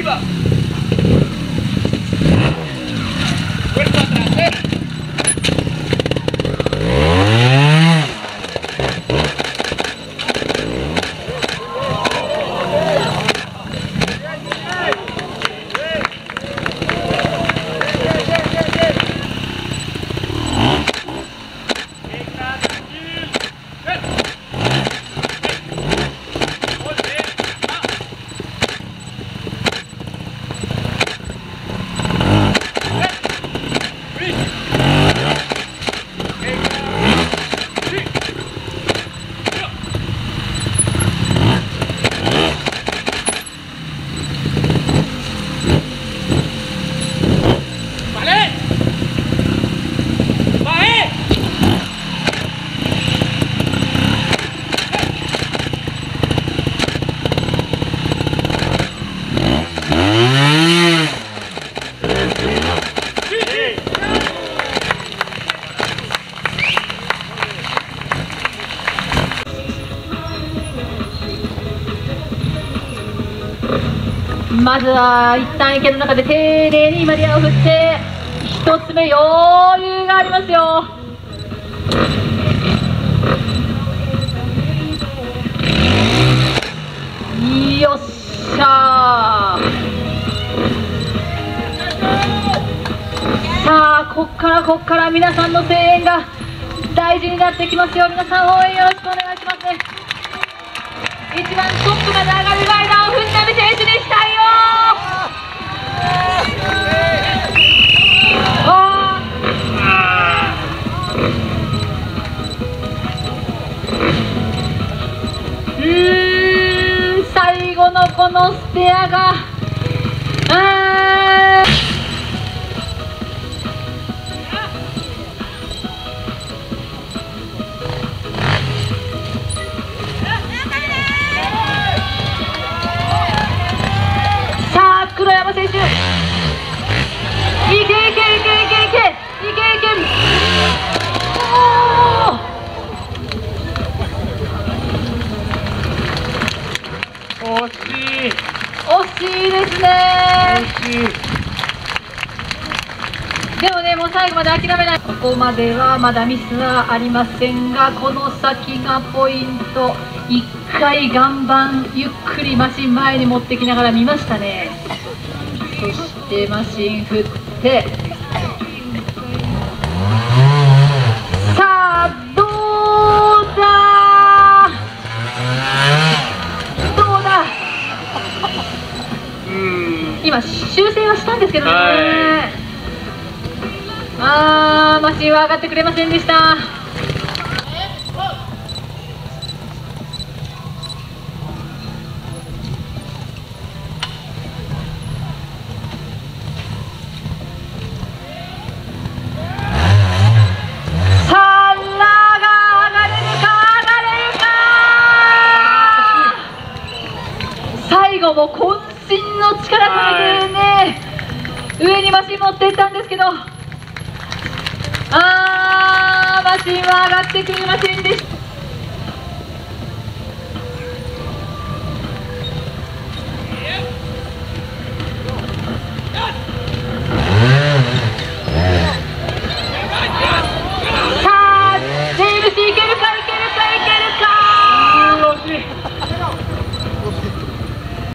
Viva! まずは一旦池の中で丁寧にマリアを振って一つ目余裕がありますよ。よっしゃさあこっからこっから皆さんの声援が大事になってきますよ。皆さん応援よろしくお願いしますね。一番トップが流れライこのスペアが。あさあ黒山選手。です。ねでもねもう最後まで諦めない。ここまではまだミスはありませんがこの先がポイント。1回岩盤ゆっくりマシン前に持ってきながら見ましたね。そしてマシン振って。したんですけどね、はあーマシンは上がってくれませんでした。最後も渾身の力かけてね、上にマシン持っていったんですけどあーマシンは上がってくれませんでした。